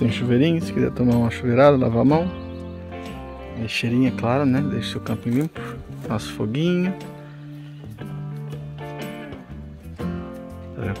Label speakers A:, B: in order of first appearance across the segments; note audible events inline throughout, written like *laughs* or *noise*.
A: Tem chuveirinho, se quiser tomar uma chuveirada, lavar a mão. E cheirinho, é claro, né? Deixa seu campo limpo. Nosso foguinho. Tá vendo o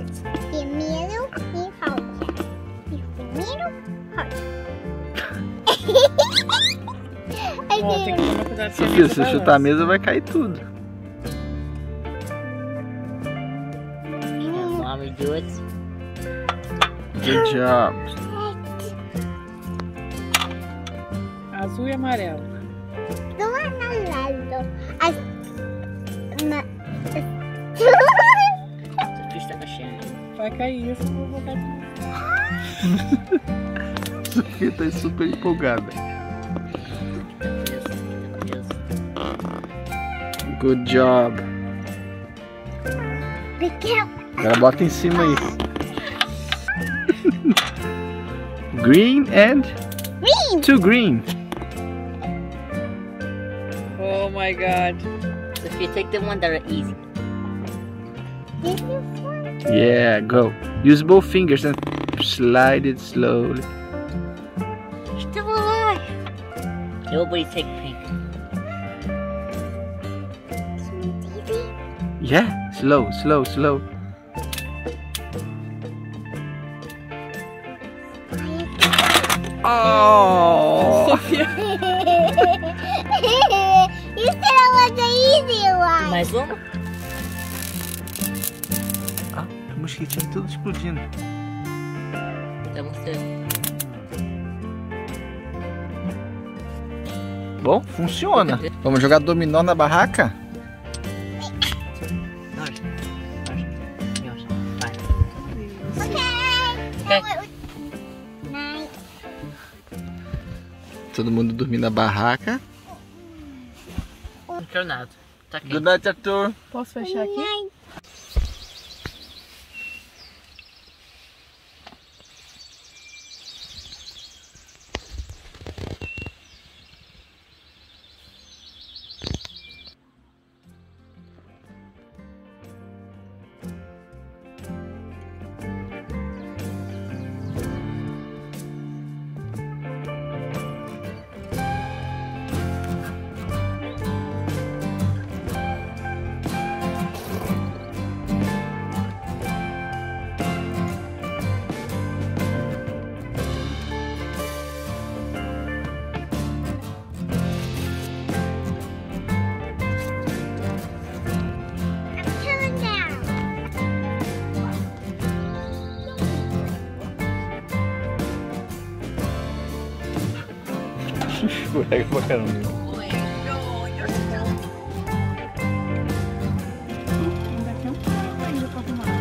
B: e rosa.
C: Primeiro e. E primeiro
B: tem que tomar cuidado se
A: Sofia, chutar a mesa vai cair tudo.
B: Mommy do it.
A: Good job.
B: Azul e amarelo.
C: Do amarelo. As... Ma...
B: Vai cair isso, vou botar aqui.
A: Sofia tá super empolgada. Good job. Agora bota em cima aí. *laughs* green and
C: Green.
A: two green.
B: Oh my god. Sophia, take the one that are easy.
C: This is one.
A: Yeah, go. Use both fingers and slide it slowly.
C: Still alive.
B: Nobody take pink.
A: Yeah, slow, slow, slow. Oh! *laughs*
C: You said *laughs* it was the easy one.
B: Mais uma?
A: A mosquitinha tudo explodindo.
B: Tá mostrando.
A: Bom, funciona. Vamos jogar dominó na barraca? Todo mundo dormir na barraca.
B: Não quero nada. Tá aqui.
A: Good night, Arthur.
B: Posso fechar aqui?
C: Escorrega pra caramba. Ainda
A: tem um ainda pra.